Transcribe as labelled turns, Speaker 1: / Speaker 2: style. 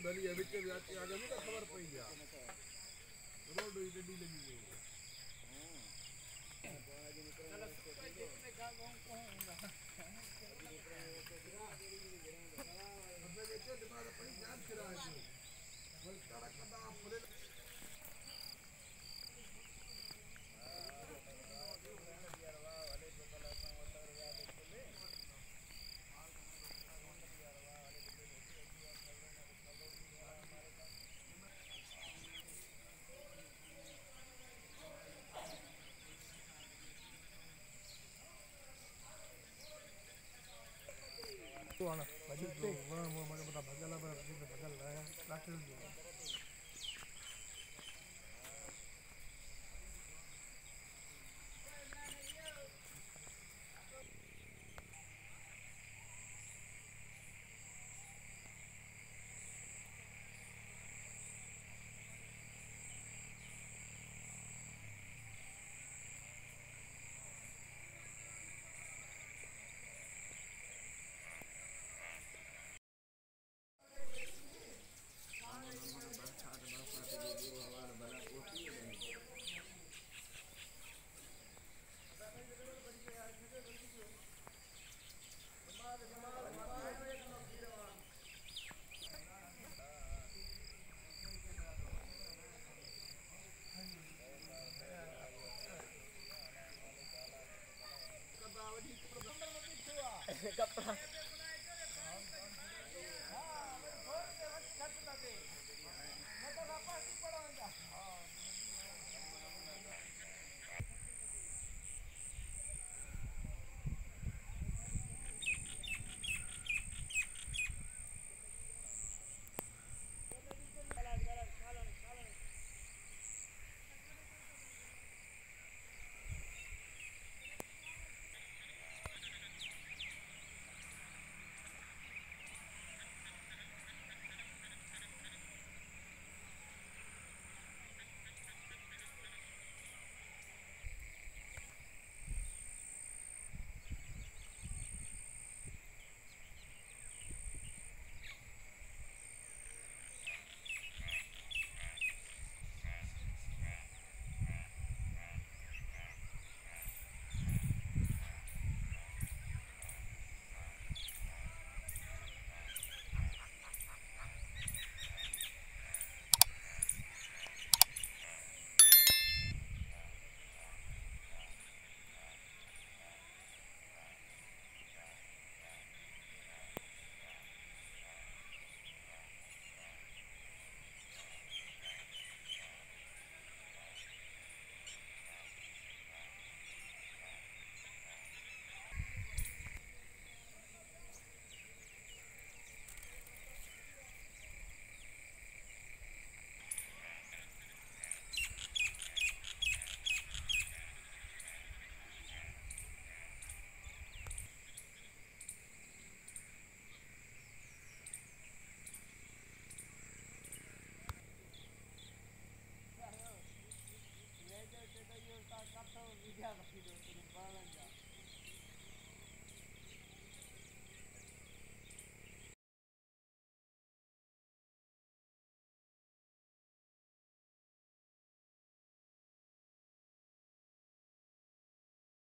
Speaker 1: भली अभी के जाती आगे में खबर पड़ी जा रोड डडी लगी हुई है दिमाग अपनी जान खिला है बल्कि कड़ा कदा फुले तो आना। बजट तो वो मगर बता भगला पर बजट
Speaker 2: भगल रहा है 这个不 together, Peter, and Berlin.